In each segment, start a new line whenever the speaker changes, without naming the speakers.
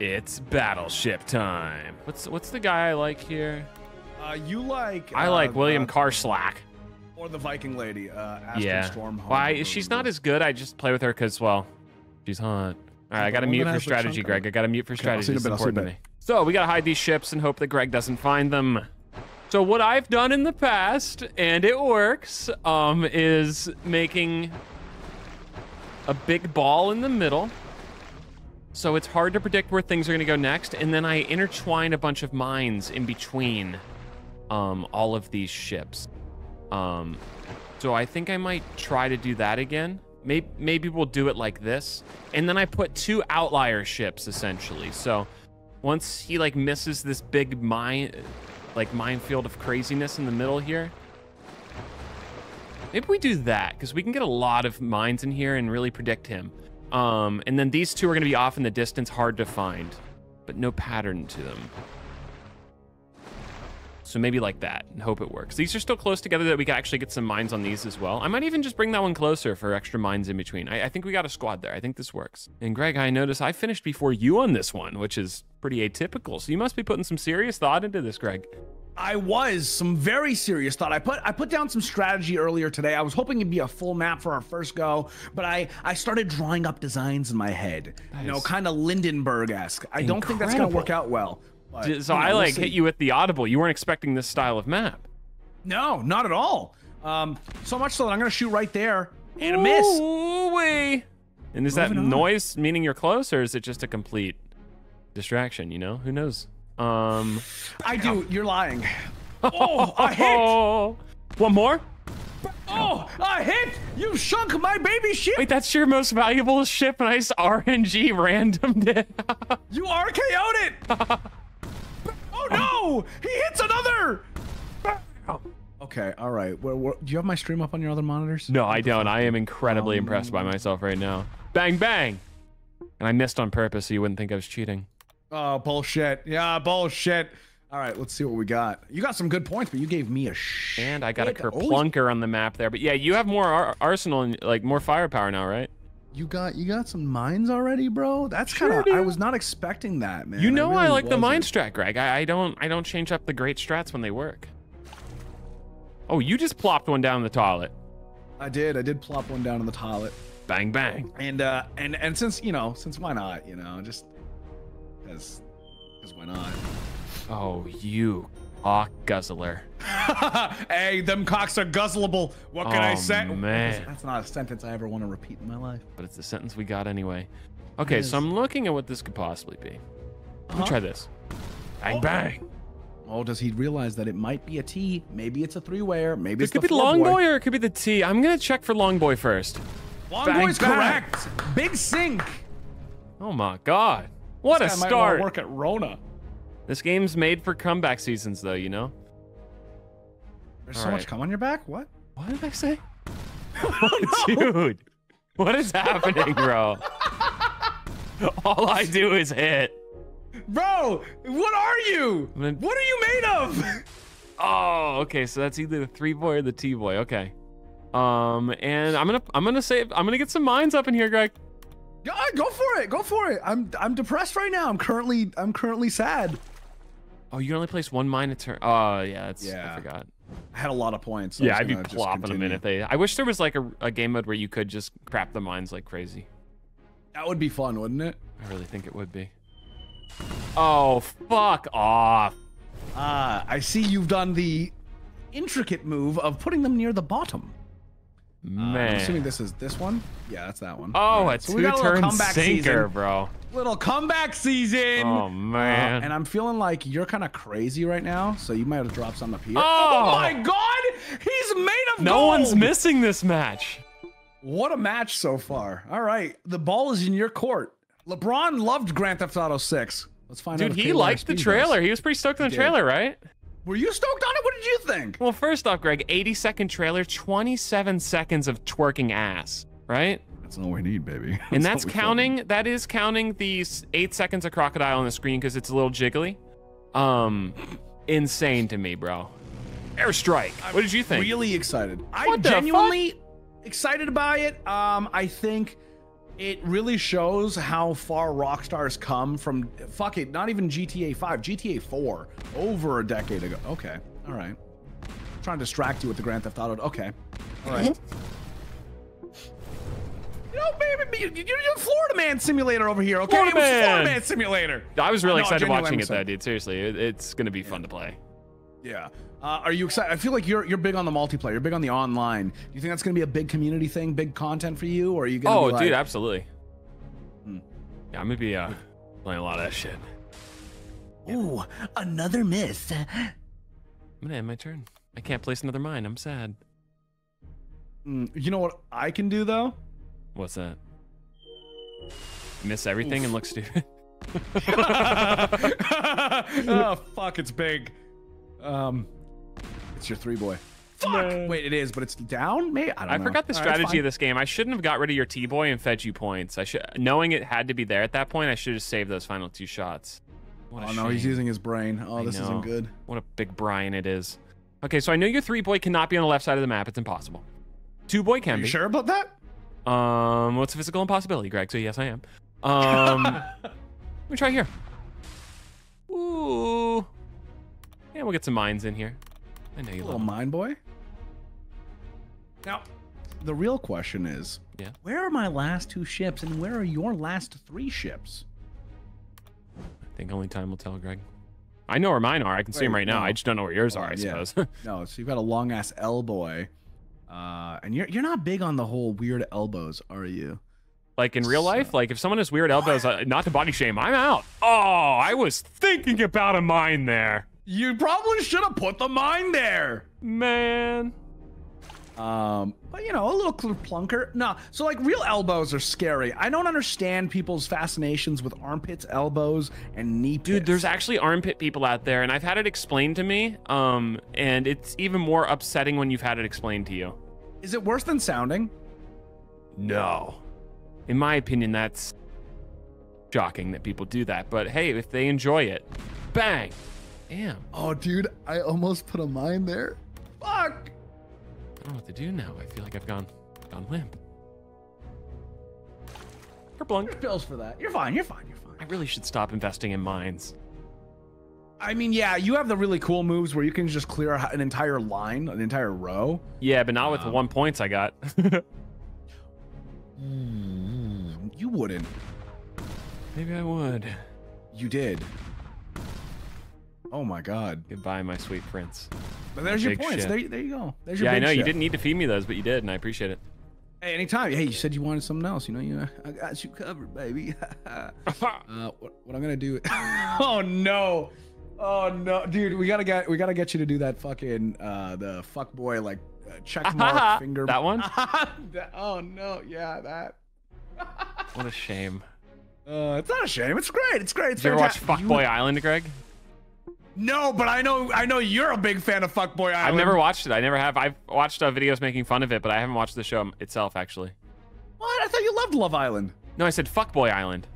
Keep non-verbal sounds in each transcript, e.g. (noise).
It's battleship time. What's what's the guy I like here?
Uh, you like?
I like
uh,
William
uh, or the Viking lady. Uh, Astrid
Yeah.
Stormhome.
Why? She's not as good. I just play with her because, well, she's hot. All right, I got to mute for strategy, Greg. I got to mute for strategy.
see you in a
It's
bit, I'll see you in a
important. So we got to hide these ships and hope that Greg doesn't find them. So what I've done in the past, and it works, um, is making a big ball in the middle. So it's hard to predict where things are going to go next, and then I intertwine a bunch of mines in between um, all of these ships. Um, so I think I might try to do that again. Maybe, maybe we'll do it like this. And then I put two outlier ships essentially. So once he like misses this big mine, like minefield of craziness in the middle here, maybe we do that because we can get a lot of mines in here and really predict him. Um, and then these two are going to be off in the distance, hard to find, but no pattern to them. So maybe like that and hope it works. These are still close together that we can actually get some mines on these as well. I might even just bring that one closer for extra mines in between. I, I think we got a squad there. I think this works. And Greg, I notice I finished before you on this one, which is pretty atypical. So you must be putting some serious thought into this, Greg.
I was some very serious thought. I put I put down some strategy earlier today. I was hoping it'd be a full map for our first go, but I I started drawing up designs in my head.
That
you know, kind of Lindenberg-esque. I don't think that's gonna work out well. but,
So
you know,
I
we'll
like hit you with the audible. You weren't expecting this style of map.
No, not at all. Um, so much so that I'm gonna shoot right there and a miss.
Ooh-wee. And is that
Moving on.
noise meaning you're close, or is it just a complete distraction? You know, who knows? Um.
I do. You're lying. (laughs) Oh, a hit! (laughs)
One more.
Oh, a hit! You sunk my baby ship.
Wait, that's your most valuable ship, and I just RNG randomed it. (laughs)
You RKO'd it. oh no! He hits another. Okay, all right. Where, where, do you have my stream up on your other monitors?
no, I don't. I am incredibly
Um,
impressed by myself right now. Bang bang. And I missed on purpose, so you wouldn't think I was cheating.
Oh bullshit! Yeah, bullshit. All right, let's see what we got. You got some good points, but you gave me a sh.
And I got a
Shit. Oh,
kerplunker on the map there. But yeah, you have more ar- arsenal and like more firepower now, right?
You got you got some mines already, bro. That's kind of. I was not expecting that, man.
You know I,
really
like the mine strat, Greg. I, I don't I don't change up the great strats when they work. Oh, you just plopped one down the toilet.
I did. I did plop one down in the toilet,
Bang bang.
and uh, and and since you know, since why not? You know, just because, because why not?
Oh, you cock guzzler. (laughs)
hey, them cocks are guzzleable. What can I
Oh,
say?
man.
That's not a sentence I ever want to repeat in my life.
But it's the sentence we got anyway. Okay, so I'm looking at what this could possibly be. Let me
Uh-huh.
try this. Bang
Oh.
bang.
Oh, does he realize that it might be a T? Maybe it's a three-wayer. Maybe
It
it's
could
the
be the
four
long
boy.
boy or it could be the T. I'm gonna check for long boy first.
Long
Bang,
boy's
bang.
correct. Big sink.
Oh my god. What
This
a start.
Work at Rona.
This game's made for comeback seasons though, you know?
There's
All
so much
right.
cum on your back. What?
What did I say? (laughs) (laughs) Dude, what is happening, bro? All I do is hit.
Bro, what are you?
Gonna-
What are you made of? (laughs)
Oh, okay. So that's either the three boy or the T boy. Okay. Um, and I'm gonna I'm gonna say I'm gonna get some mines up in here, Greg.
Yeah, go for it. Go for it. I'm I'm depressed right now. I'm currently I'm currently sad.
Oh, you can only place one mine a turn. Oh, yeah. That's
Yeah.
I forgot.
I had a lot of points. so I
yeah, I'd be plopping them in if they. I wish there was like a, a game mode where you could just crap the mines like crazy.
That would be fun, wouldn't it?
I really think it would be. Oh, fuck off.
Ah, I see you've done the intricate move of putting them near the bottom. Uh, I'm assuming this is this one. Yeah, that's that one.
oh,
Alright,
a
so we got a little
two-turn
comeback
sinker,
season.
bro.
Little comeback season.
Oh
Uh,
man.
and I'm feeling like you're kind of crazy right now, so you might have dropped some something up here.
Oh!
my god! He's made of
no
gold!
one's missing this match.
What a match so far. All right, the ball is in your court. LeBron loved Grand Theft Auto 6. Let's find out.
Dude, he liked the trailer.
does.
He was pretty stoked on the
did.
trailer, right?
Were you stoked on it? What did you think?
Well, first off, Greg, 80 second trailer, 27 seconds of twerking ass, right?
That's all we need, baby. (laughs)
And that's counting, that is counting these eight seconds of crocodile on the screen because it's a little jiggly. Um, insane to me, bro. Airstrike. What did you think?
Really excited. I'm
What the
genuinely excited by it. Um, I think it really shows how far Rockstar's come from fuck it, not even GTA 5, GTA 4, over a decade ago. Okay, all right. trying to distract you with the Grand Theft Auto. Okay, all right. (laughs) you know, baby, you- you're, you're Florida Man Simulator over here. Okay,
Florida
it was Florida
Man.
Man Simulator.
I was really
No,
excited watching
I'm
it though, dude. Seriously, it, it's gonna be fun to play.
Yeah. Uh, are you excited? I feel like you're you're big on the multiplayer. You're big on the online. Do you think that's going to be a big community thing, big content for you, or are you going to
Oh,
be like,
dude, absolutely.
Hmm.
Yeah, I'm gonna be uh, playing a lot of that shit.
Ooh, another miss.
I'm gonna end my turn. I can't place another mine. I'm sad.
Mm, you know what I can do though?
What's that? Miss everything and look stupid. (laughs) (laughs)
oh fuck, it's big. Um, it's your three boy. Fuck.
No.
Wait, it is, but it's down. Maybe I don't
I
know.
forgot the strategy
fine.
of this game. I shouldn't have got rid of your T boy and fed you points. I should, knowing it had to be there at that point. I should have saved those final two shots. What
Oh no, he's using his brain. Oh,
I
this
know.
isn't good.
What a big Brian it is. Okay, so I know your three boy cannot be on the left side of the map. It's impossible. Two boy
Are
can
you
be.
sure about that?
Um, what's a physical impossibility, Greg? So yes, I am. Um, (laughs) let me try here. Ooh. Yeah, we'll get some mines in here. I know you
little
love 'em.
mine boy. Now, the real question is,
Yeah.
where are my last two ships, and where are your last three ships?
I think only time will tell, Greg. I know where mine are. I can see them
Wait,
right now.
no.
I just don't know where yours
Hold
are, I
yeah.
suppose. (laughs)
No, so you've got a long ass L boy, uh, and you're you're not big on the whole weird elbows, are you?
like in real
So-
life, like if someone has weird elbows, uh, not to body shame, I'm out. Oh, I was thinking about a mine there.
You probably should have put the mine there.
Man.
Um, but you know, a little cl- plunker. No, so like real elbows are scary. I don't understand people's fascinations with armpits, elbows, and knee pits.
Dude, there's actually armpit people out there, and I've had it explained to me. Um, and it's even more upsetting when you've had it explained to you.
Is it worse than sounding?
No. In my opinion, that's shocking that people do that. But hey, if they enjoy it, bang. Damn.
Oh, dude, I almost put a mine there. Fuck.
I don't know what to do now. I feel like I've gone gone limp. Kerplunk.
There's bills for that. You're fine. You're fine. You're fine.
I really should stop investing in mines.
I mean, yeah, you have the really cool moves where you can just clear an entire line, an entire row.
Yeah, but not with the
Um,
one points I got. (laughs)
You wouldn't.
Maybe I would.
You did. Oh my god.
Goodbye, my sweet prince.
But there's your
Big
points. There, there you go. There's your
Yeah, I know you didn't need to feed me those, but you did, and I appreciate it.
Hey, anytime. Hey, you said you wanted something else. You know, you know, I got you covered, baby. (laughs) (laughs) uh, what, what I'm gonna do? (laughs) oh no. Oh no, dude. We gotta get we gotta get you to do that fucking uh the fuck boy like uh, check mark finger.
That one?
Oh no, yeah, that.
what a shame.
Uh, it's not a shame. It's great. It's great. It's
Did you ever watch. Fuckboy
You-
Island, Greg?
No, but I know I know you're a big fan of Fuckboy Island.
I've never watched it. I never have. I've watched uh, videos making fun of it, but I haven't watched the show itself, actually.
What? I thought you loved Love Island.
No, I said Fuckboy Island.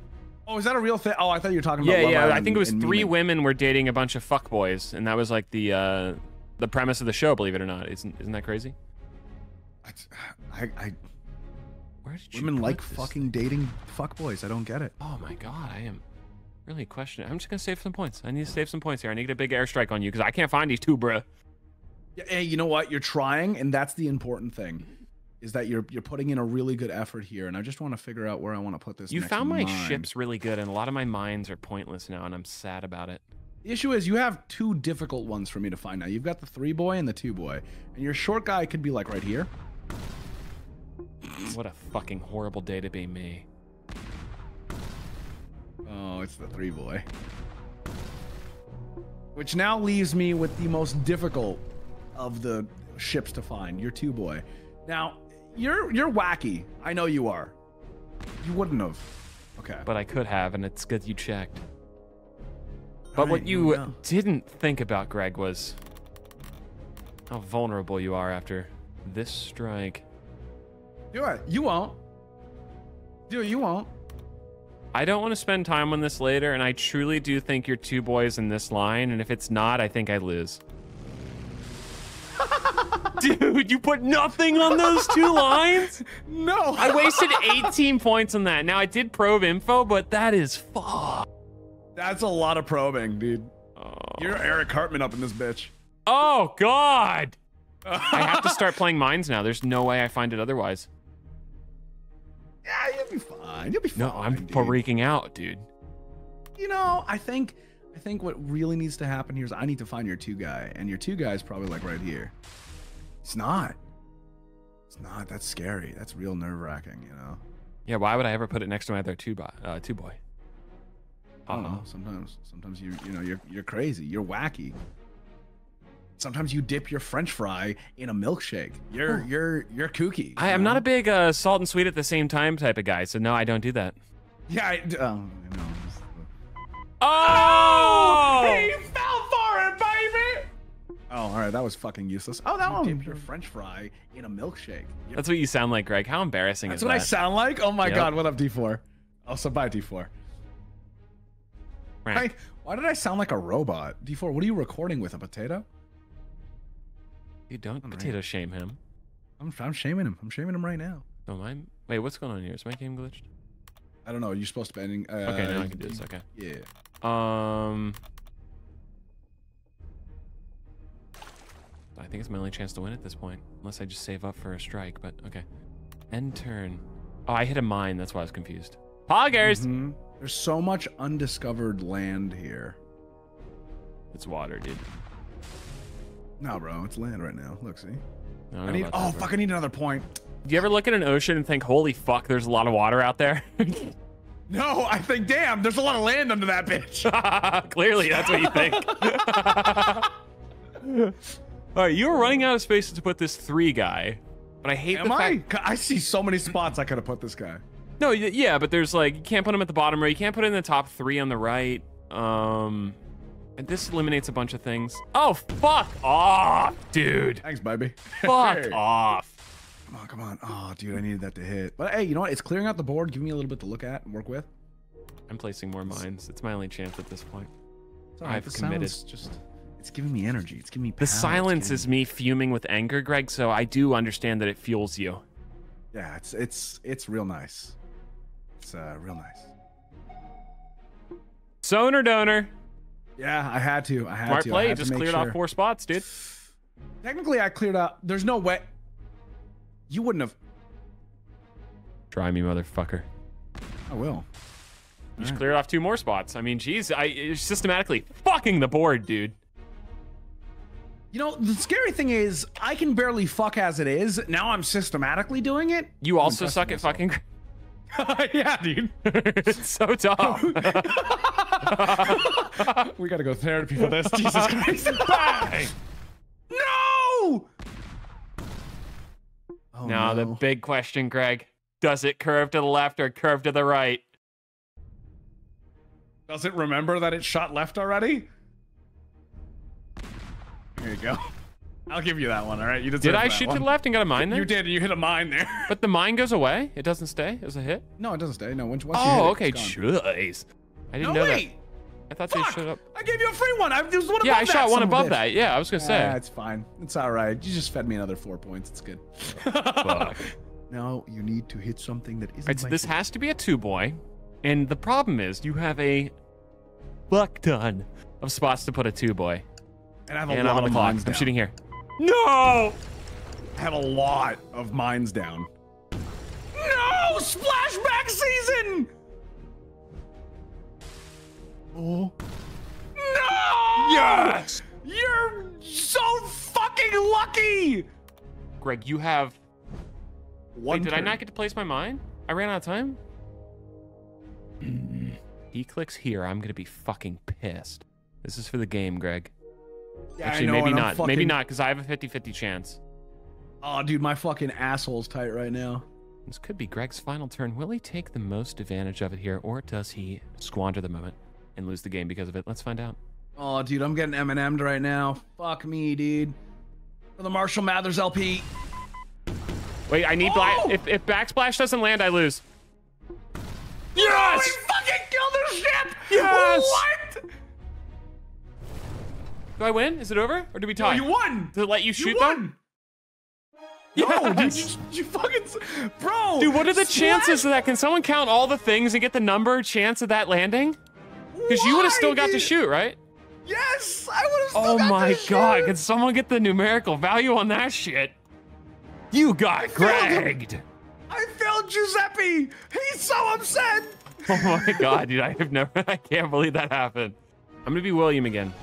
Oh, is that a real thing? Oh, I thought you were talking about.
Yeah,
Love
yeah. I think it was three women were dating a bunch of fuckboys, and that was like the uh, the premise of the show. Believe it or not, isn't isn't that crazy?
I, I
Where did you
women like fucking dating fuckboys. I don't get it.
Oh my god, I am really questioning. I'm just gonna save some points. I need to save some points here. I need to get a big airstrike on you because I can't find these two, bruh.
Yeah, Hey, you know what? You're trying, and that's the important thing. Is that you're you're putting in a really good effort here, and I just want to figure out where I want to put this.
You found my
mine.
ships really good, and a lot of my mines are pointless now, and I'm sad about it.
The issue is you have two difficult ones for me to find now. You've got the three boy and the two boy, and your short guy could be like right here.
What a fucking horrible day to be me.
Oh, it's the three boy. Which now leaves me with the most difficult of the ships to find. Your two boy. Now, you're you're wacky. I know you are. You wouldn't have. Okay.
But I could have, and it's good you checked. But what you didn't think about, Greg, was how vulnerable you are after this strike.
Do it. You won't. Do it. You won't.
I don't want to spend time on this later, and I truly do think you're two boys in this line, and if it's not, I think I lose. (laughs) Dude, you put nothing on those two (laughs) lines?
No.
I wasted 18 points on that. Now, I did probe info, but that is fuck.
That's a lot of probing, dude.
Oh,
You're Eric Cartman up in this bitch.
oh God. (laughs) I have to start playing mines now. There's no way I find it otherwise.
Yeah, you'll be fine. You'll be fine.
No, I'm
dude.
freaking out, dude.
You know, I think I think what really needs to happen here is I need to find your two guy, and your two guy is probably like right here. It's not. It's not. That's scary. That's real nerve wracking. You know.
Yeah, why would I ever put it next to my other two, bo- uh, two boy?
I don't know. Sometimes, sometimes you you know you're you're crazy. You're wacky. Sometimes you dip your French fry in a milkshake. You're you're you're kooky.
I,
you
I'm not a big uh, salt and sweet at the same time type of guy, so no, I don't do that.
Yeah. I, d- oh, I know.
Oh!
fell for it, baby. Oh, all right. That was fucking useless. Oh, that one. Dip your French fry in a milkshake. You're
That's what you sound like, Greg. How embarrassing
That's
is
what I sound like. Oh my
Yep.
god, what up, D4? Also, bye, D4.
Right.
Hey, why did I sound like a robot? D4, what are you recording with? A potato?
You don't
All right.
potato shame him.
I'm, I'm shaming him. I'm shaming him right now.
Don't mind. Wait, what's going on here? Is my game glitched?
I don't know. You're supposed to be ending. Uh,
Okay, now I can do this. Okay.
Yeah.
Um. I think it's my only chance to win at this point, unless I just save up for a strike. But okay. End turn. Oh, I hit a mine. That's why I was confused. Poggers.
Mhm. There's so much undiscovered land here.
It's water, dude.
No, bro, it's land right now. Look, see.
I,
I need. Oh,
that,
fuck! I need another point.
Do you ever look at an ocean and think, "Holy fuck, there's a lot of water out there"? (laughs)
No, I think, damn, there's a lot of land under that bitch. (laughs)
Clearly, that's what you think. (laughs) All right, you were running out of space to put this three guy, but I hate
Am
the
I?
fact.
I see so many spots I could have put this guy.
No, yeah, but there's like you can't put him at the bottom right. You can't put him in the top three on the right. Um, and this eliminates a bunch of things. Oh fuck off, dude!
Thanks, baby.
Fuck off.
Come on, come on. Oh, dude, I needed that to hit. But hey, you know what? It's clearing out the board, giving me a little bit to look at and work with.
I'm placing more mines. It's my only chance at this point. I've
the
committed.
Just, it's giving me energy. It's giving me.
The
power. It's
silence is me fuming with anger, Greg. So I do understand that it fuels you.
Yeah, it's it's it's real nice. It's uh real nice.
Sonar donor.
Yeah, I had to. I had
Smart
to. I
play. You
had
just
make
cleared
sure.
off four spots, dude.
Technically, I cleared out. There's no way. You wouldn't have.
Try me, motherfucker.
I will.
You just
Alright.
cleared off two more spots. I mean, geez, I you're systematically fucking the board, dude.
You know, the scary thing is, I can barely fuck as it is. Now I'm systematically doing it.
You also suck at
myself.
fucking. (laughs)
yeah, dude.
it's (laughs) so tough. (laughs)
we gotta go therapy for this. Jesus Christ. no! Oh,
now the big question, Greg: Does it curve to the left or curve to the right?
Does it remember that it shot left already? Here you go. I'll give you that one, all right? You deserve
Did I
that
shoot
one.
to the left and got a mine there?
You did. You hit a mine there. (laughs)
But the mine goes away. It doesn't stay as a hit.
No, it doesn't stay. No, once, once you oh, hit
Oh,
it,
okay.
it's.
Jeez. I didn't
No,
know
wait.
that. I thought
Fuck!
they showed up.
I gave you a free one. I there was one above
Yeah, I
that,
shot one
son
above
bitch.
that. Yeah, I was gonna say.
Yeah, it's fine. It's all right. You just fed me another four points. It's good.
Fuck. (laughs)
Now you need to hit something that isn't.
Right, so this has to be a two boy, and the problem is you have a fuck ton of spots to put a two boy,
and I have a
and
lot
I'm on the
of
clock.
mines
I'm shooting here. No!
I have a lot of mines down. No! Splashback season! Oh. No!
Yes!
You're so fucking lucky!
Greg, you have.
One
Wait, did I not get to place my mine? I ran out of time. (clears throat) he clicks here. I'm gonna be fucking pissed. This is for the game, Greg.
Yeah,
Actually,
know,
maybe
and I'm
not. Maybe not, because I have a 50-50 chance.
Oh, dude, my fucking asshole's tight right now.
This could be Greg's final turn. Will he take the most advantage of it here, or does he squander the moment and lose the game because of it? Let's find out.
Oh, dude, I'm getting M&M'd right now. Fuck me, dude. For the Marshall Mathers LP.
Wait, I need
Oh!
black. If, if backsplash doesn't land, I lose.
Yes! we fucking killed the ship!
Yes!
What?
Do I win? Is it over, or do we
No,
tie?
you won!
It let you shoot
you won! No, dude, you, you fucking, bro.
Dude, what are the chances of that? Can someone count all the things and get the number chance of that landing? Because you would have still got to shoot, right?
Yes, I would have. Still
Oh
got
my
to
god,
shoot.
can someone get the numerical value on that shit? You got
him.
Gregged.
I failed Giuseppe. He's so upset.
Oh my god, dude, I have never, (laughs) I can't believe that happened. I'm gonna be William again.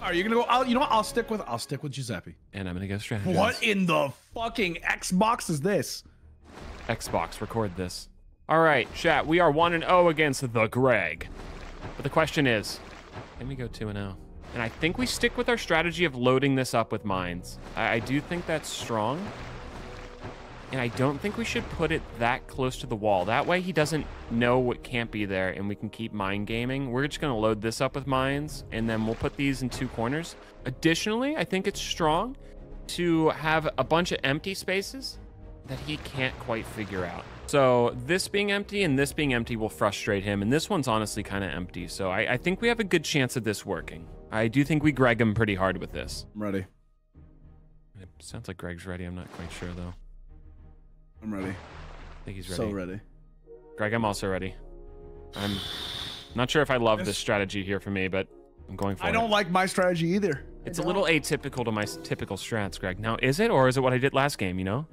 Are you gonna go? I'll, you know what? I'll stick with. I'll stick with Giuseppe.
And I'm gonna go strategize.
What in the fucking Xbox is this?
Xbox, record this. All right, chat, we are 1 and 0 against the Greg. But the question is, can we go 2 and 0? And I think we stick with our strategy of loading this up with mines. I, I do think that's strong. And I don't think we should put it that close to the wall. That way he doesn't know what can't be there and we can keep mine gaming. We're just going to load this up with mines and then we'll put these in two corners. Additionally, I think it's strong to have a bunch of empty spaces that he can't quite figure out. So this being empty and this being empty will frustrate him. And this one's honestly kind of empty. So I, I think we have a good chance of this working. I do think we Greg him pretty hard with this.
I'm ready.
It sounds like Greg's ready. I'm not quite sure though.
I'm ready.
I think he's ready.
So ready.
Greg, I'm also ready. I'm not sure if I love this
Yes.
strategy here for me, but I'm going for
I
it.
I don't like my strategy either.
It's a little atypical to my typical strats, Greg. Now, is it, or is it what I did last game? You know,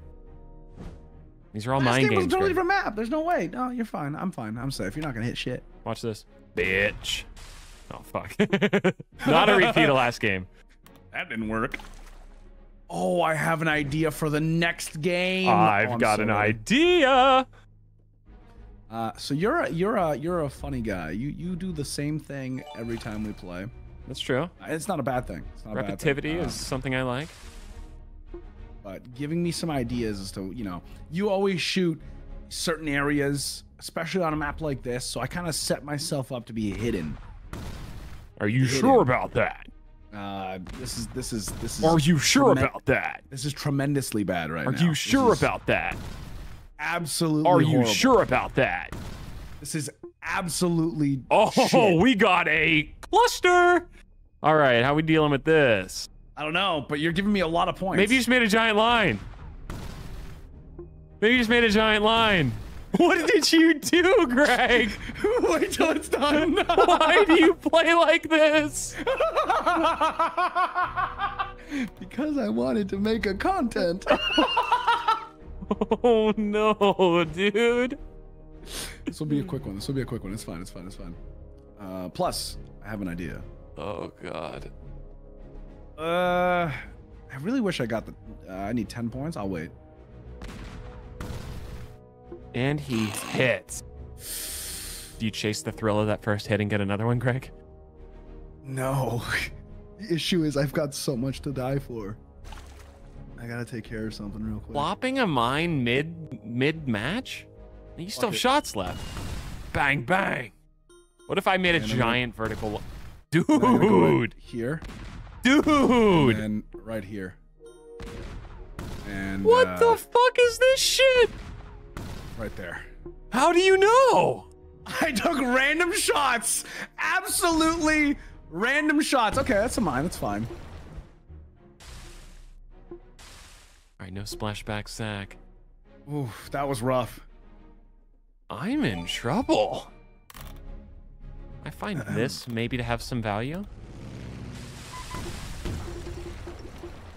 these are all
Last
mind
game was a
games.
totally
Greg.
different map. There's no way. No, you're fine. I'm fine. I'm safe. You're not gonna hit shit.
Watch this, bitch. Oh fuck! (laughs) not a repeat of last game.
That didn't work. Oh, I have an idea for the next game.
I've
Oh,
got
so
an
ready.
idea.
Uh, so you're a you're a you're a funny guy. You you do the same thing every time we play.
That's true.
Uh, It's not a bad thing. It's not a bad thing.
Repetitivity
Uh,
is something I like.
but giving me some ideas as to you know you always shoot certain areas, especially on a map like this. So I kind of set myself up to be hidden.
Are you
hit
sure about that?
Uh, this is this is this is.
Are you sure about that?
This is tremendously bad right
Are
now.
you sure about that?
Absolutely.
Are you
horrible.
sure about that?
This is absolutely.
Oh, (laughs)
shit.
we got a cluster. All right, how we dealing with this?
I don't know, but you're giving me a lot of points.
Maybe you just made a giant line. Maybe you just made a giant line. (laughs) What did you do, Greg? (laughs)
wait till it's done. (laughs)
Why do you play like this?
because I wanted to make a content.
Oh no, dude.
this will be a quick one. This will be a quick one. It's fine. It's fine. It's fine. Uh, plus, I have an idea.
Oh god.
Uh, I really wish I got the. Uh, I need ten points. I'll wait.
And he hits. Do you chase the thrill of that first hit and get another one, Greg?
No. (laughs) the issue is I've got so much to die for. I gotta take care of something real quick.
Flopping a mine mid mid match? You still have
it.
shots left. Bang bang. What if I made a
And I'm gonna-
giant vertical?
And go right
Dude,
here.
dude.
And right here. And
What
uh,
the fuck is this shit?
Right there.
How do you know?
I took random shots. Absolutely random shots. Okay, that's a mine. That's fine.
All right, no splashback sack.
Oof, that was rough.
I'm in trouble. I find this maybe to have some value.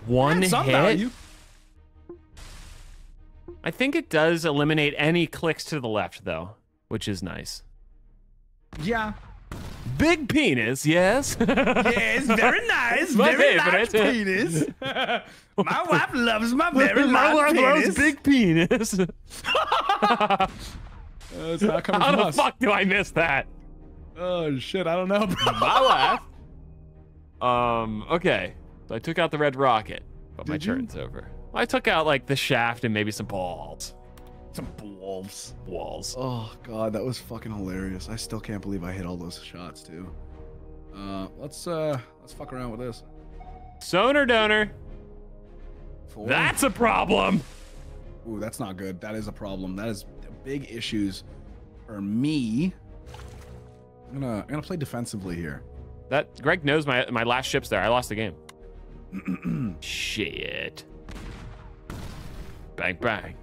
One hit.
value.
I think it does eliminate any clicks to the left, though, which is nice.
Yeah.
Big penis, yes. (laughs)
Yes, very nice.
My
very
favorite.
large penis. (laughs) my wife loves my very
My
large
wife loves big penis. (laughs)
Uh, it's not coming
How
from
the
us.
fuck do I miss that?
Oh shit, I don't know. bro.
My wife. Um. Okay. So I took out the red rocket, but my
you?
turn's over. I took out like the shaft and maybe some balls.
Some balls.
Walls.
Oh god, that was fucking hilarious. I still can't believe I hit all those shots too. Uh, let's uh, let's fuck around with this.
Sonar donor.
Four.
That's a problem.
Ooh, that's not good. That is a problem. That is big issues for me. I'm gonna I'm gonna play defensively here.
That Greg knows my my last ship's there. I lost the game. (clears throat) Shit. Bang, bang.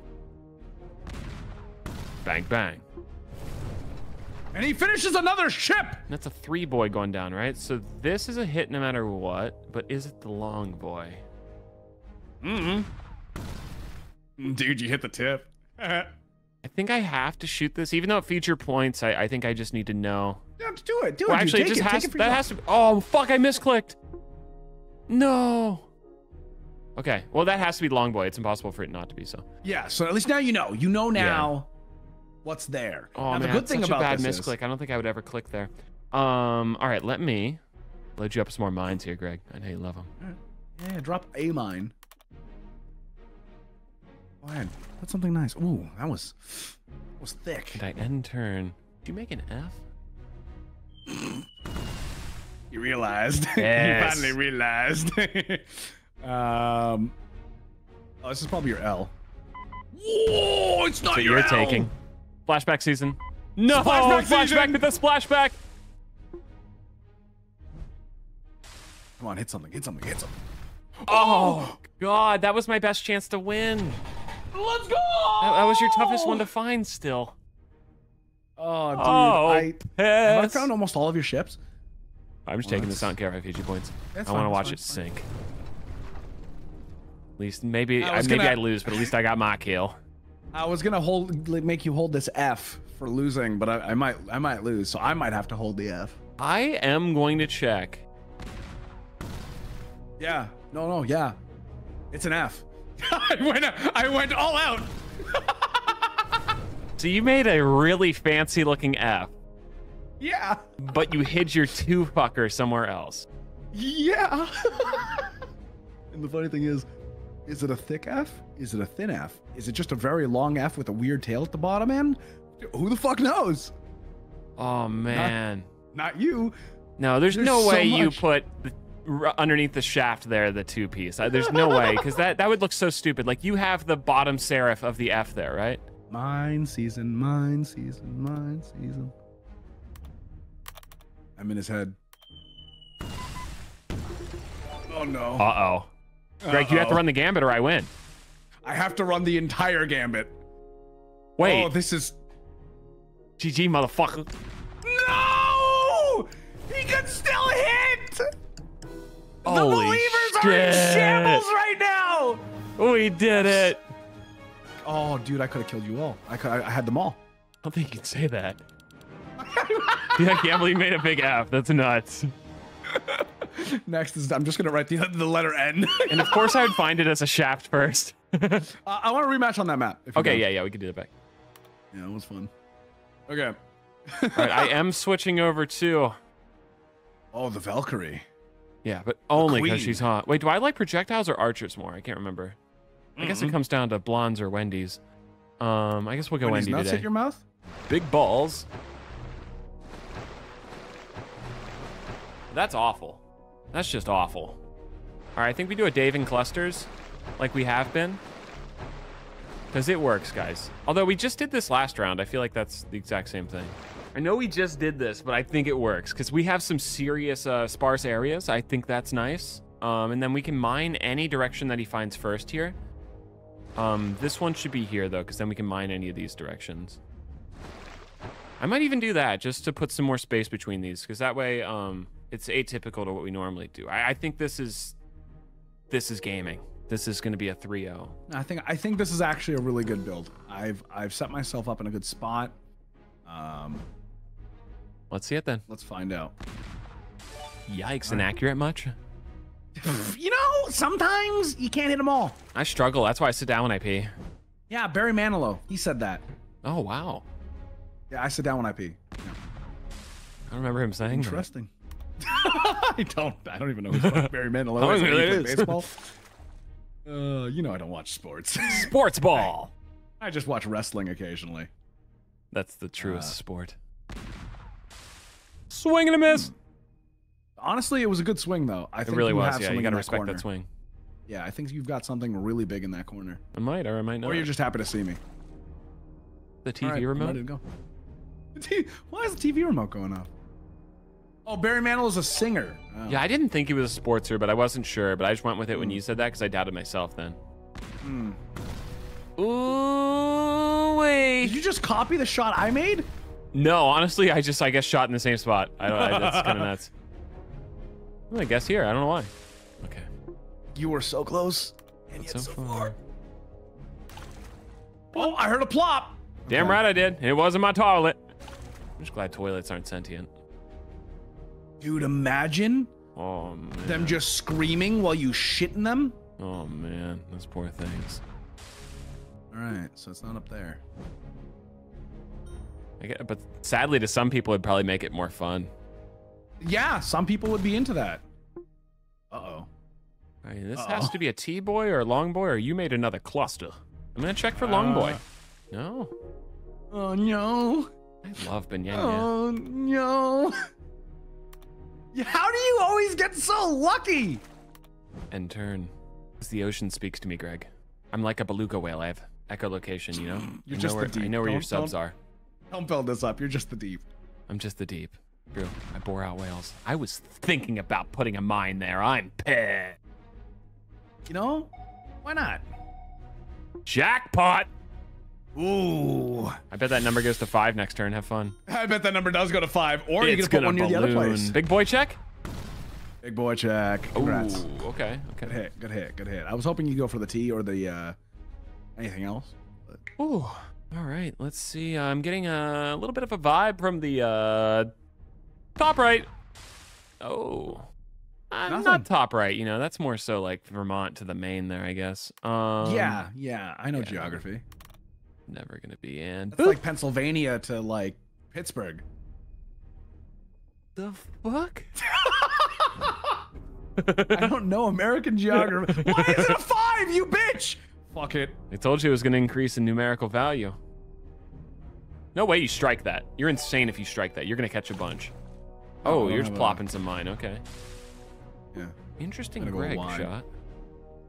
Bang, bang.
And he finishes another ship.
That's a three boy going down, right? So this is a hit no matter what, but is it the long boy?
Mm-hmm. Dude, you hit the tip. (laughs)
I think I have to shoot this, even though it feature points. I, I think I just need to know.
Yeah, do it. Do
Well,
it.
actually, it just
Take
has
it
that has to. Be, oh fuck! I misclicked. No. Okay. Well, that has to be long boy. It's impossible for it not to be so.
Yeah. So at least now you know. You know now what's there.
Oh
now,
man,
the good thing
such
about
a bad misclick. I don't think I would ever click there. Um. All right. Let me load you up some more mines here, Greg. I know you love them.
Is, yeah, drop a mine. Go ahead. That's something nice. Ooh, that was that was thick.
Did I end turn? Did you make an F?
You realized. (laughs)
Yes.
you finally realized. (laughs) um. Oh, this is probably your L. Whoa! It's not
So
your
you're
L.
taking flashback season. No,
Flashback
flashback,
season!
with the splashback.
Come on, hit something. Hit something. Hit something.
Oh God, that was my best chance to win.
Let's go!
That, that was your toughest one to find still.
Oh, dude.
Oh,
I, have I found almost all of your ships.
I'm just
Well,
taking this.
that's-
I don't care if I have PG points.
That's
I want to watch
that's
it
fine,
sink. At least maybe
I
uh,
I
maybe
gonna-
I lose, but at least I got my kill.
I was gonna hold, like, make you hold this F for losing, but I, I might, I might lose, so I might have to hold the F.
I am going to check.
Yeah. No, no, yeah. It's an F. (laughs) I went, I went all out. (laughs)
So you made a really fancy looking F,
Yeah.
but you hid your two fucker somewhere else.
Yeah. (laughs) and the funny thing is, is it a thick F? Is it a thin F? Is it just a very long F with a weird tail at the bottom end? Who the fuck knows?
Oh man.
Not you.
No, there's,
There's
no
so
way you put the, underneath the shaft there the two piece. Uh, There's no way because that that would look so stupid. Like you have the bottom serif of the F there, right?
Mine season, mine season, mine season. I'm in his head. Oh no.
Uh oh. Greg, you have to run the gambit or I win.
I have to run the entire gambit.
Wait,
Oh, this is.
GG motherfucker.
No! He can still hit! the
Holy
believers are in shambles right now!
We did it.
Oh, dude, I could have killed you all. I, could, I, I had them all.
I don't think you can say that. Dude, I can't believe you made a big F. That's nuts. (laughs) (laughs)
Next is I'm just gonna write the the letter N. (laughs)
And of course, I would find it as a shaft first. (laughs)
Uh, I want to rematch on that map. if
okay, yeah, yeah, we can do that back.
Yeah, it was fun. Okay.
All right, I am switching over to.
Oh, the Valkyrie.
Yeah, but only because she's hot. Wait, do I like projectiles or archers more? I can't remember. I guess it
Mhm.
comes down to blondes or Wendy's. Um, I guess we'll go
Wendy's these
Wendy
nuts
today.
hit your mouth?
Big balls. That's awful. That's just awful. All right, I think we do a Dave in clusters, like we have been. Because it works, guys. Although we just did this last round, I feel like that's the exact same thing. I know we just did this, but I think it works because we have some serious uh, sparse areas. I think that's nice. Um, and then we can mine any direction that he finds first here. Um, this one should be here though, because then we can mine any of these directions. I might even do that just to put some more space between these, because that way um, it's atypical to what we normally do. I, I think this is this is gaming. This is going to be a oh. 3-0.
I think I think this is actually a really good build. I've I've set myself up in a good spot. Um,
Let's see it then.
let's find out.
Yikes, inaccurate much? (laughs)
you know, sometimes you can't hit them all.
I struggle. That's why I sit down when I pee.
Yeah, Barry Manilow, he said that.
Oh wow,
Yeah, I sit down when I pee.
I remember him saying that. (laughs)
I don't. I don't even know who the Barry Manilow (laughs)
I
is.
don't know who that
baseball. Uh, you know I don't watch sports. (laughs)
Sports ball.
I just watch wrestling occasionally.
That's the truest
Uh,
sport. Swing and a miss.
Honestly, it was a good swing though. I
It
think
really
you
was.
have
Yeah,
something
you gotta respect
corner.
that swing.
Yeah, I think you've got something really big in that corner.
I might or I might not.
Or you're just happy to see me.
the TV
right,
remote.
go. Why is the TV remote going off? Oh, Barry Manilow is a singer. Oh.
Yeah, I didn't think he was a sportser, but I wasn't sure. But I just went with it when you said that because I doubted myself then.
Hmm.
Ooh, wait.
Did you just copy the shot I made?
No, honestly, I just I guess shot in the same spot. I don't. I, that's kind of (laughs) nuts. Well, I guess here. I don't know why. Okay.
You were so close. And yet
So
so,
far.
far. Oh, I heard a plop.
Damn
Okay.
right I did. It wasn't my toilet. I'm just glad toilets aren't sentient.
Dude, imagine
Oh man.
them just screaming while you shitting them.
Oh man, those poor things.
All right, so it's not up there.
I get, but sadly, to some people, it'd probably make it more fun.
Yeah, some people would be into that. Uh oh.
I mean, this
Uh-oh.
has to be a T boy or a long boy, or you made another cluster. I'm gonna check for long boy.
Uh.
No,
Oh no.
I love Binyanya.
Oh no. How do you always get so lucky?
And turn. As the ocean speaks to me, Greg. I'm like a beluga whale. I have echolocation, you know. (clears throat)
You're
I know
just the
deep. I know where your
Don't-
subs
don't-
are.
Don't build this up. You're just the deep.
I'm just the deep. True. I bore out whales. I was thinking about putting a mine there. I'm pissed.
You know? Why not?
Jackpot!
Ooh.
I bet that number goes to five next turn. Have fun.
I bet that number does go to five, or
it's
gonna put
gonna
one near the other place.
Big boy check?
Big boy check. Congrats.
Ooh, okay, okay.
Good hit. Good hit. Good hit. I was hoping you'd go for the T or the uh anything else. But
Ooh. All right, let's see. I'm getting a little bit of a vibe from the uh, top right. Oh. Uh,
Nothing.
not top right, you know, that's more so like Vermont to the Maine there, I guess. Um,
yeah, yeah, I know
yeah.
geography.
Never gonna be in.
It's like Pennsylvania to like Pittsburgh.
the fuck? (laughs)
I don't know American geography. (laughs) Why is it a five, you bitch? Fuck it.
I told you it was going to increase in numerical value. No way you strike that. You're insane if you strike that. You're going to catch a bunch.
Oh,
Oh, you're just plopping some mine. Okay.
Yeah.
Interesting Greg shot.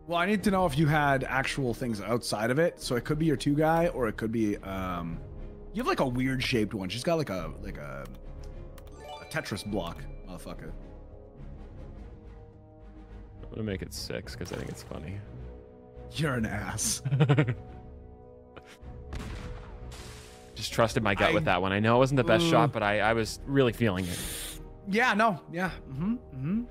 Well, I need to know if you had actual things outside of it. So it could be your two guy, or it could be um. You have like a weird shaped one. She's got like a like a, a Tetris block, motherfucker.
I'm to make it six because I think it's funny.
You're an ass. (laughs)
Just trusted my gut
I-
with that one. I know it wasn't the best
Ugh.
shot, but I, I was really feeling it.
Yeah. No. Yeah. Mm-hmm. Mm-hmm.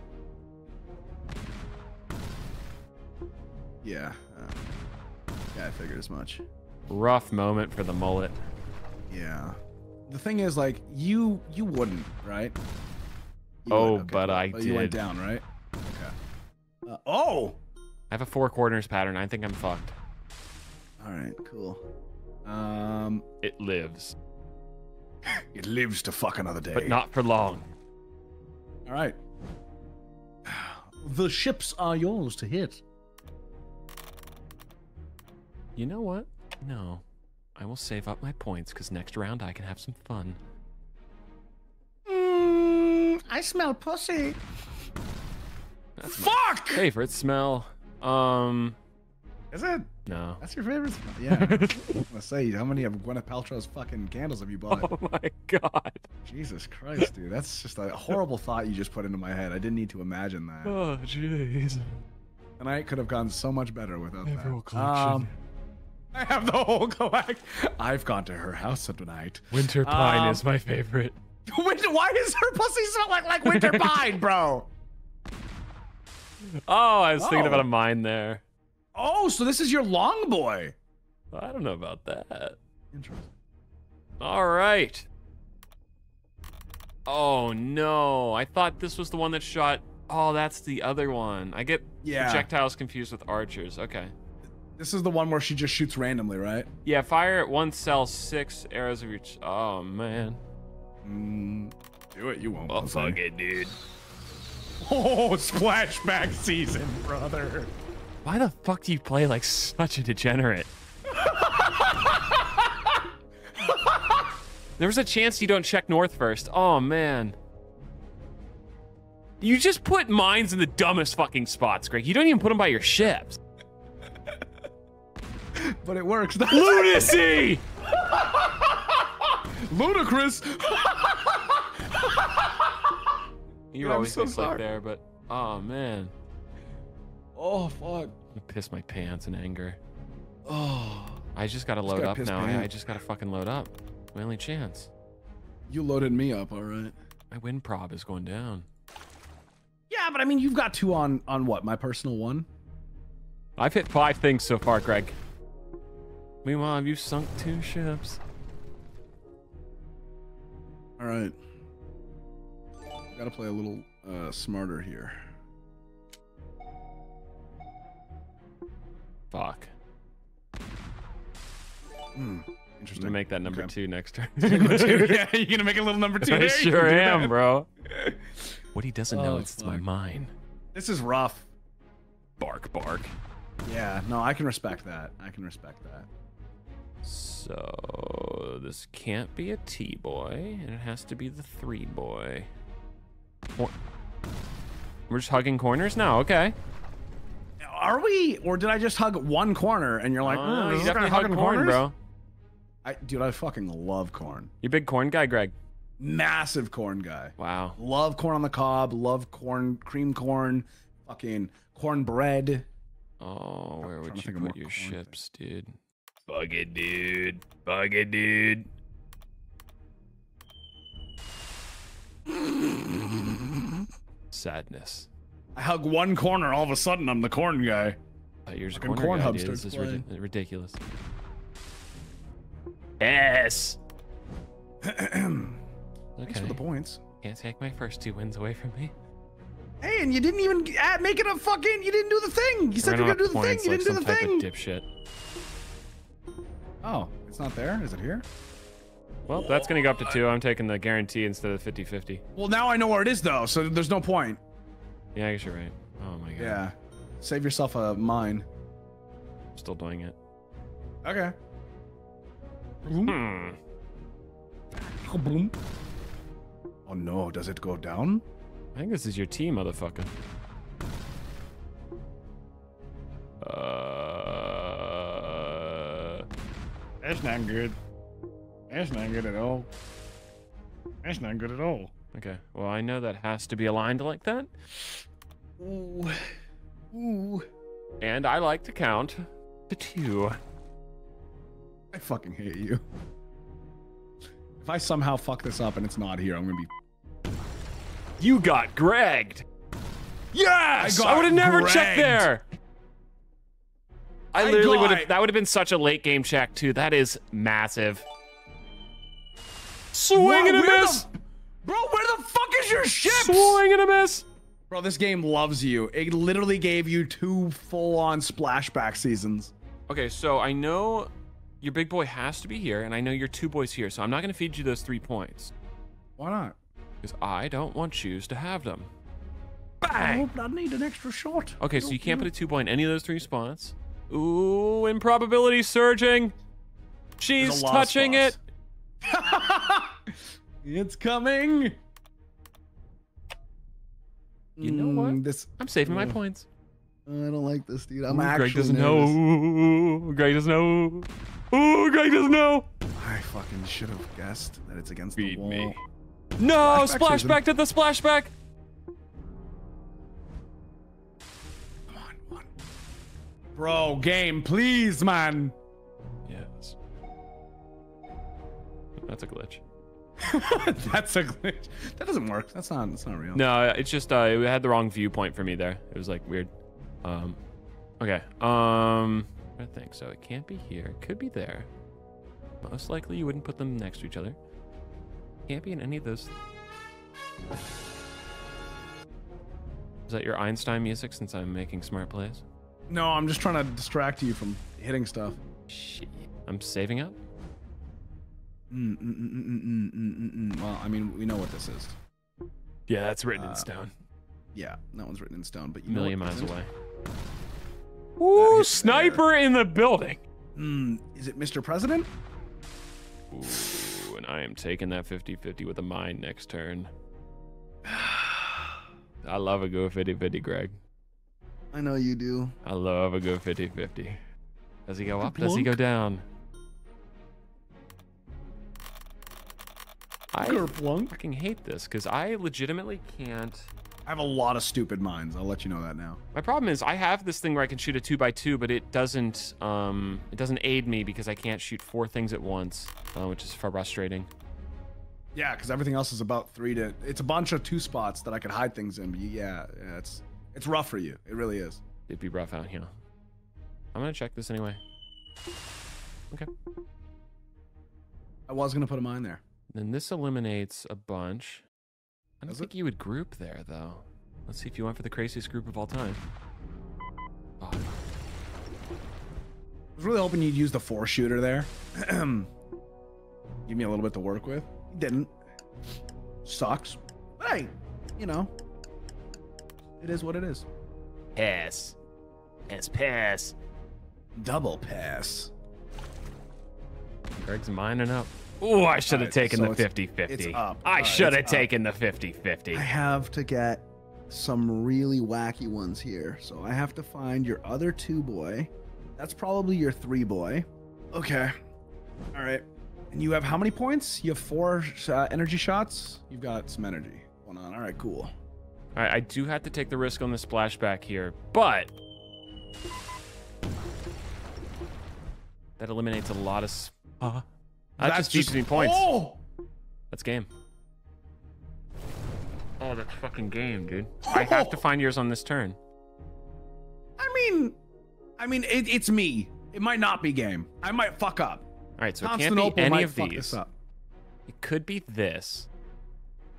Yeah. Uh, yeah, I figured as much.
Rough moment for the mullet.
Yeah. The thing is, like, you you wouldn't, right? You
Oh,
would, okay.
but I did.
You went down, right? Okay. Uh, oh.
I have a four corners pattern. I think I'm fucked.
All right. Cool. Um,
It lives, (laughs)
it lives to fuck another day.
but not for long.
All right. (sighs) The ships are yours to hit.
You know what? No. I will save up my points because next round I can have some fun.
Mm, I smell pussy.
That's
Fuck.
favorite smell. Um,
Is it?
no.
That's your favorite smell? (laughs) Yeah. Gonna say, how many of Gwyneth Paltrow's fucking candles have you bought?
Oh my god.
Jesus Christ, dude. That's just a horrible thought you just put into my head. I didn't need to imagine that.
Oh jeez.
Tonight could have gone so much better without that.
collection.
Um, I have the whole collection. I've gone to her house tonight.
Winter pine
um,
is my favorite. (laughs)
Why does her pussy smell like, like winter (laughs) pine, bro?
Oh, I was thinking
Oh.
about a mine there.
Oh, so this is your long boy.
I don't know about that.
Interesting.
All right. Oh no, I thought this was the one that shot. Oh, that's the other one. I get
Yeah.
projectiles confused with archers. Okay.
This is the one where she just shoots randomly, right?
Yeah, fire at one cell, six arrows of each. Oh man.
Mm, do it. You won't.
Oh fuck it, dude.
Oh, (laughs) splashback season, brother.
Why the fuck do you play like such a degenerate? (laughs) there was a chance you don't check north first. Oh man. You just put mines in the dumbest fucking spots, Greg. You don't even put them by your ships.
But it works. (laughs)
Lunacy!
Ludicrous.
You
I'm
always
so sorry.
there, but oh man.
Oh fuck.
I piss my pants in anger.
Oh.
I just gotta load
gotta
up now. I, I just gotta fucking load up. My only chance.
You loaded me up, all right.
My win prob is going down.
Yeah, but I mean, you've got two on on what? My personal one.
I've hit five things so far, Greg. Meanwhile, have you sunk two ships?
All right. Got to play a little uh, smarter here.
Fuck.
Hmm.
I'm
Interesting.
gonna make that number
Okay.
two next turn. (laughs) (laughs)
yeah, you gonna make a little number two?
I
there?
Sure am,
that.
bro. (laughs) What he doesn't know
Oh,
is it's my
fuck.
mine.
This is rough.
Bark, bark.
Yeah, no, I can respect that. I can respect that.
So this can't be a T boy, and it has to be the three boy. We're just hugging corners now. Okay.
Are we, or did I just hug one corner and you're like,
Oh,
oh,
you definitely hug
hugging
corn,
corners?
bro.
I, dude, I fucking love corn.
You big corn guy, Greg.
Massive corn guy.
Wow.
Love corn on the cob. Love corn, cream corn, fucking cornbread.
Oh, where would you put your
corn
ships, dude? Bug it, dude. Bug it, dude. Sadness.
I hug one corner, all of a sudden I'm the corn guy.
Uh, yours a
Fucking
corner
corn
guy,
hub
dude.
starts
This is rid- ridiculous. S. (clears throat)
Thanks for the points.
Can't take my first two wins away from me.
Hey, and you didn't even make it a fucking. You didn't do the thing. You said you were
gonna
gonna do the thing. You
like
didn't do
some
the
type
thing.
of dipshit.
Oh, it's not there. Is it here?
Well, that's gonna go up to two. I'm taking the guarantee instead of 50-50.
Well, now I know where it is though, so there's no point.
Yeah, I guess you're right. Oh my god.
Yeah. Save yourself a mine.
I'm still doing it.
Okay.
Hmm.
Boom. Oh no, does it go down?
I think this is your team, motherfucker. Uh.
That's not good. That's not good at all. That's not good at all.
Okay. Well, I know that has to be aligned like that,
Ooh. Ooh.
and I like to count to two.
I fucking hate you. If I somehow fuck this up and it's not here, I'm gonna be.
You got Gregged. Yes,
I
I, would have never checked there. I
I
literally would have. That would have been such a late game check too. That is massive. Swing
Whoa,
and a miss.
the- Bro, where the fuck is your ship?
Swing and a miss.
Bro, this game loves you. It literally gave you two full-on splashback seasons.
Okay, so I know your big boy has to be here, and I know your two boys here. So I'm not going to feed you those three points
Why not?
because I don't want yous to have them.
I
Bang.
hope I need an extra shot.
Okay, so you can't put a two boy in any of those three spots. Ooh, improbability surging. She's
There's a lost
touching
boss.
it. (laughs)
it's coming.
You know what?
Mm, This
I'm saving my points.
I don't like this, dude. I'm
Ooh,
actually
Greg doesn't
nervous.
know. Greg doesn't know. Ooh, Greg doesn't know.
I fucking should have guessed that it's against
Beat
the wall.
me. No,
Splashback season.
splashback to the splashback.
Bro, game, please, man.
Yes. That's a glitch. (laughs)
That's a glitch. That doesn't work. That's not. That's not real.
No, it's just uh, it had the wrong viewpoint for me there. It was like weird. Um, okay. Um, I think so. It can't be here. It could be there. Most likely, you wouldn't put them next to each other. Can't be in any of those. Is that your Einstein music? Since I'm making smart plays.
No, I'm just trying to distract you from hitting stuff.
Shit. I'm saving up.
Mm, mm, mm, mm, mm, mm, mm, mm. Well, I mean, we know what this is.
Yeah, that's written
Uh,
in stone.
Yeah, that one's written in stone. But you know
million
what
miles away. Ooh,
hit
sniper in the building.
Mm, is it Mr. President?
Ooh, and I am taking that 50-50 with a mine next turn. (sighs) I love a go 50-50, Greg.
I know you do.
I love a good 50-50. Does he go up? Does he go down? I
Kerplunk.
fucking hate this because I legitimately can't
I have a lot of stupid mines. I'll let you know that now.
My problem is I have this thing where I can shoot a two by two, but it doesn't um it doesn't aid me because I can't shoot four things at once, uh, which is frustrating.
Yeah, because everything else is about three to. It's a bunch of two spots that I could hide things in. But yeah, yeah, it's it's rough for you. It really is.
It'd be rough out here. I'm gonna check this anyway. Okay.
I was gonna put a mine there.
Then this eliminates a bunch. I don't
Does
think you would group there though. Let's see if you went for the craziest group of all time. Oh,
I was really hoping you'd use the four shooter there. (clears throat) Give me a little bit to work with. You didn't. Sucks. But hey, you know, it is what it is.
pass. Pass, pass.
Double pass.
Greg's mining up. Oh, I should have
Alright,
taken
so
the
it's-
50 50. I should have
it's
taken the 50 50.
I have to get some really wacky ones here. So I have to find your other two boy. That's probably your three boy. Okay. All right. And you have how many points? You have four uh, energy shots. You've got some energy going on. All right, cool.
All right, I do have to take the risk on the splashback here, but that eliminates a lot of. S- uh, that just keeps me points.
Oh!
That's game. Oh, that's fucking game, dude. I have to find yours on this turn.
I mean, I mean, it, it's me. It might not be game. I might fuck up.
All right, so it can't be any of these.
up.
It could be this.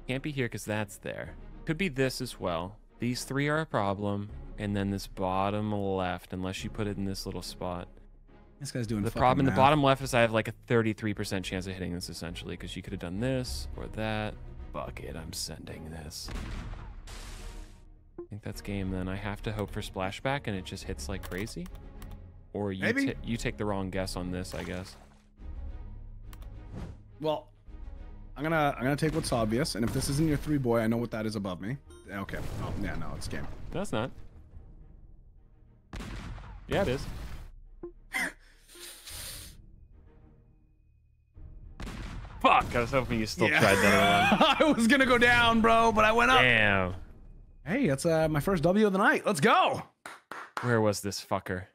Can't be here because that's there. Could be this as well. These three are a problem, and then this bottom left, unless you put it in this little spot.
This guy's doing
The problem in the bottom left is I have like a 33% chance of hitting this essentially because you could have done this or that. Fuck it, I'm sending this. I think that's game then. I have to hope for splashback and it just hits like crazy. Or you
Maybe.
you take the wrong guess on this, I guess.
Well, I'm gonna I'm gonna take what's obvious, and if this isn't your three boy, I know what that is above me. Okay. Oh yeah, no, it's game.
No, it's not. Yeah, it is. (laughs) Fuck, I was hoping you still tried that one. (laughs)
I was gonna go down, bro, but I went up.
Damn.
Hey, that's uh, my first W of the night. Let's go.
Where was this fucker?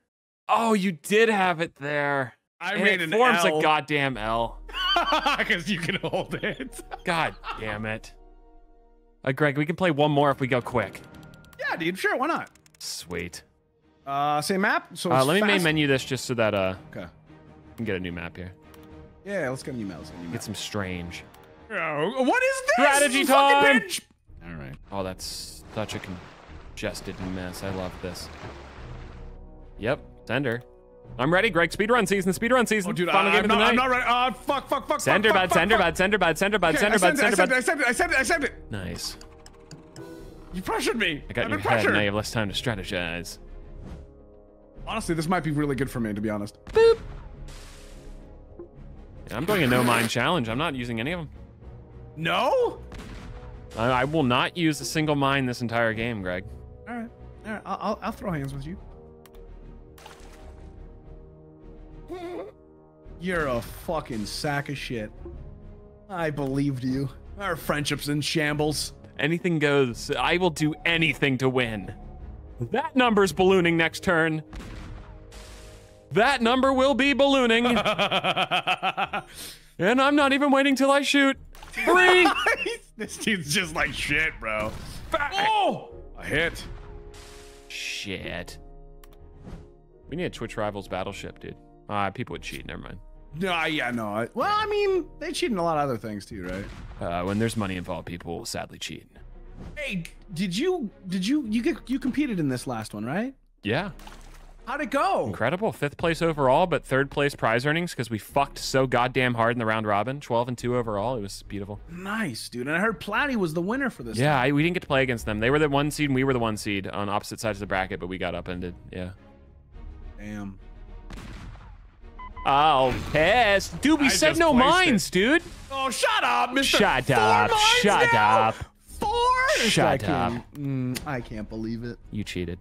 Oh, you did have it there.
I
And
made
it
an
forms
L.
a goddamn L. (laughs)
because you can hold it.
God damn it. Uh, Greg, we can play one more if we go quick.
Yeah, dude. Sure, why not?
Sweet.
Uh, same map. So
Uh, let me main menu this just so that uh,
Okay.
we can get a new map here.
Yeah, let's get an email. Let's get.
Get some strange.
Oh, what is this?
Strategy time!
bitch. All right.
Oh, that's such a congested mess. I love this. Yep, sender. I'm ready, Greg. Speedrun season, speedrun season.
Oh, dude,
Final
I,
game
I'm
of the
not, I'm not ready. Uh, fuck, fuck, fuck.
Sender
fuck,
bad,
fuck,
sender
fuck,
bad, sender bad, sender bad,
Okay,
sender
I
bad,
sent it,
sender
I sent it,
bad.
I sent it, I sent it, I sent it.
Nice.
You pressured me.
I got
I'm
your head.
pressure.
Now you have less time to strategize.
Honestly, this might be really good for me, to be honest.
Yeah, I'm doing a no mine challenge. I'm not using any of them.
No?
I, I will not use a single mine this entire game, Greg.
All right. All right. I'll, I'll, I'll throw hands with you. You're a fucking sack of shit. I believed you. Our friendship's in shambles.
Anything goes. I will do anything to win. That number's ballooning next turn. That number will be ballooning. (laughs) and I'm not even waiting till I shoot. Three. (laughs)
this dude's just like shit, bro. Oh! A hit.
Shit. We need a Twitch Rivals battleship, dude. Ah, people would cheat. Never mind.
No, yeah, no. I, well, I mean, they cheat in a lot of other things too, right?
Uh, when there's money involved, people will sadly cheat.
Hey, did you did you you get you competed in this last one, right?
Yeah,
How'd it go?
incredible. Fifth place overall, but third place prize earnings because we fucked so goddamn hard in the round robin. 12 and 2 overall. It was beautiful.
Nice, dude. And I heard Platy was the winner for this.
Yeah, I, we didn't get to play against them. They were the one seed and we were the one seed on opposite sides of the bracket, but we got upended. Yeah.
Damn.
Oh, pissed. Dude, we
I
said no
placed
mines, dude.
Oh, shut up, Mister.
Shut
Four
up,
mines
shut
now?
up.
Four. This
Shut
guy can't- Mm, I can't believe it.
You cheated.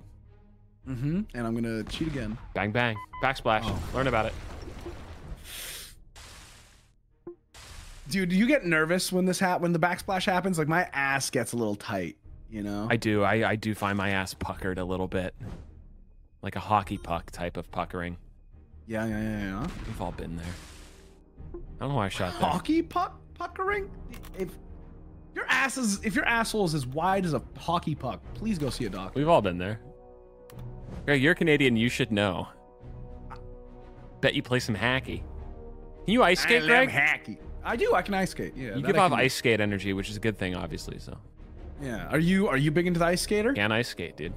Mm-hmm. And I'm gonna cheat again.
Bang, bang. Backsplash.
Oh.
Learn about it.
Dude, do you get nervous when this hat when the backsplash happens? Like my ass gets a little tight. You know.
I do. I, I do find my ass puckered a little bit. Like a hockey puck type of puckering.
Yeah, yeah, yeah, yeah.
We've all been there. I don't know why I shot that.
Hockey puck puckering. If your ass is, if your asshole is as wide as a hockey puck, please go see a doctor.
We've all been there. Greg, you're Canadian. You should know. Bet you play some hacky. Can you ice skate, Greg?
hacky. I do. I can ice skate. Yeah.
You give off ice skate energy, which is a good thing, obviously. So
Yeah. Are you are you big into the ice skater?
can ice skate, dude.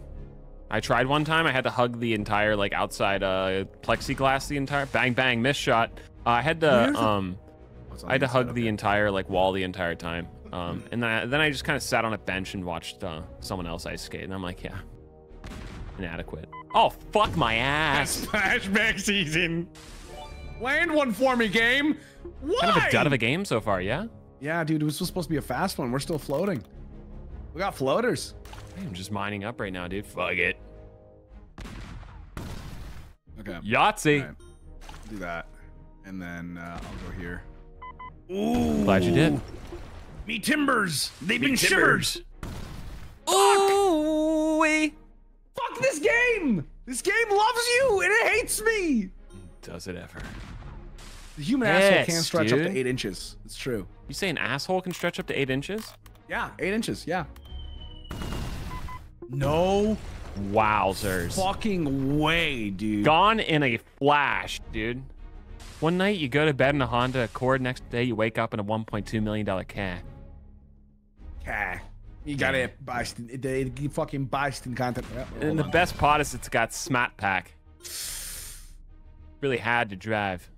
I tried one time. I had to hug the entire like outside uh plexiglass, the entire bang bang miss shot. Uh, I had to
Where's
um
What's
I had to hug the
Okay.
entire like wall the entire time. Um, and then I, then I just kind of sat on a bench and watched uh, someone else ice skate, and I'm like, yeah, inadequate. Oh fuck my ass! (laughs)
Flashback season. Land one for me, game. Why?
kind of a dud of a game so far, yeah.
Yeah, dude, it was supposed to be a fast one. We're still floating. We got floaters.
I'm just mining up right now, dude. Fuck it.
Okay.
Yahtzee.
Alright. Do that. And then uh, I'll go here. Ooh.
Glad you did.
Me timbers. They've been shivers.
Ooh wee.
Fuck this game. This game loves you and it hates me.
Does it ever?
The human asshole can stretch up to eight inches. It's true.
You say an asshole can stretch up to eight inches?
Yeah, eight inches. Yeah. No
Wowzers.
fucking way, dude.
Gone in a flash, dude. One night you go to bed in a Honda Accord, next day you wake up in a 1.2 million dollar car.
Okay. You got it, Boston. The, the fucking Boston content. Yeah, oh,
And the
on.
best part is it's got smart pack. Really hard to drive.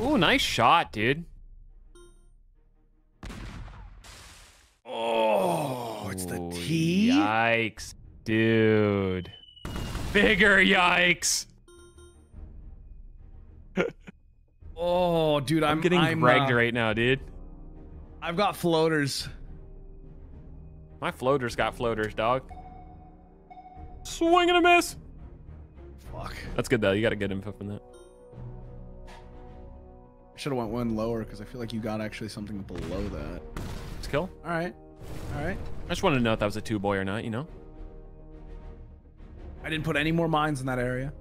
Ooh, nice shot, dude.
Oh, it's the T.
Yikes, dude. Bigger yikes. (laughs)
Oh, dude, I'm,
I'm, getting
I'm,
Gregged
uh,
right now, dude.
I've got floaters.
My floaters got floaters, dog. Swing and a miss.
Fuck.
That's good though. You got to get info from that.
Should have went one lower because I feel like you got actually something below that.
Let's kill.
All right. All right.
I just wanted to know if that was a two boy or not. You know.
I didn't put any more mines in that area.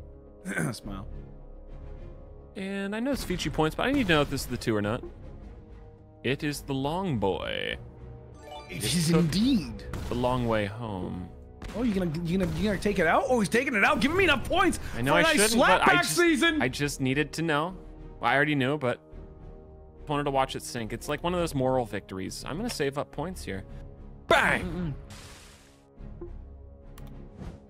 (clears throat) Smile.
And I know it's Fichi points, but I need to know if this is the two or not. It is the long boy.
It
This
is indeed.
The long way home.
Oh, you gonna you gonna you gonna take it out? Oh, he's taking it out. Giving me enough points.
I know I shouldn't, but I just,
season.
I just needed to know. Well, I already knew, but wanted to watch it sink. It's like one of those moral victories. I'm gonna save up points here. Bang!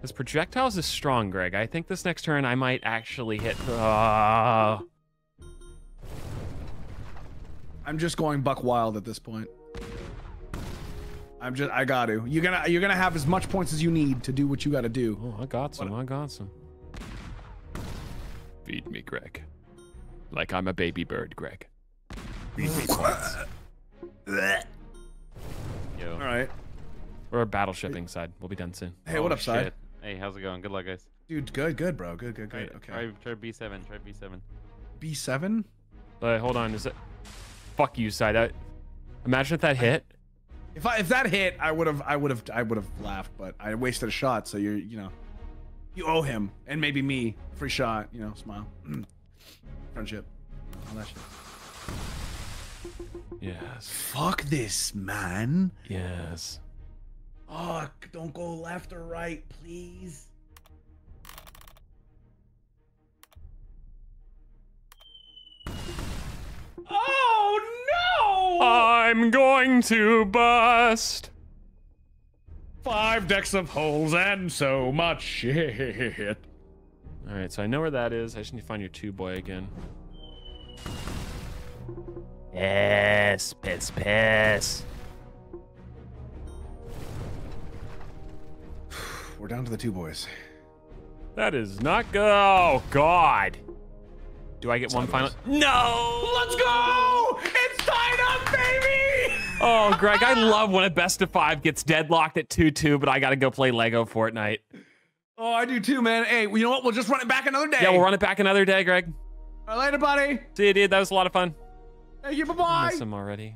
This projectiles is strong, Greg. I think this next turn I might actually hit. Ah.
I'm just going buck wild at this point. I'm just I got to. You're gonna you're gonna have as much points as you need to do what you got to do.
Oh, I got some. I got some. Feed me, Greg. Like I'm a baby bird, Greg. Yo.
All right,
We're battleshipping side. We'll be done soon.
Hey, what
Oh,
up, side?
Hey, how's it going? Good luck, guys.
dude. Good, good, bro. Good, good, good.
Try,
Okay.
try, try B7. Try B7.
B7.
But hold on, is it? Fuck you, side. That... Imagine if that hit.
If I if that hit, I would have I would have I would have laughed, but I wasted a shot. So you're you know, you owe him and maybe me free shot. You know, smile, (clears throat) friendship, all that shit.
Yes.
Fuck this, man.
Yes.
Oh, don't go left or right, please. Oh no!
I'm going to bust.
Five decks of holes and so much shit.
All right, so I know where that is. I just need to find your two boy again. Yes, piss, piss. (sighs)
We're down to the two boys.
That is not good. Oh God. Do I get one final? No.
Let's go! It's tied up, baby!
Oh, Greg, I (laughs) love when a best of five gets deadlocked at two-two, but I got to go play Lego Fortnite.
Oh, I do too, man. Hey, you know what? We'll just run it back another day.
Yeah, we'll run it back another day, Greg.
All right, later, buddy.
See you, dude. That was a lot of fun.
Thank you. Bye
I
bye.
miss him already.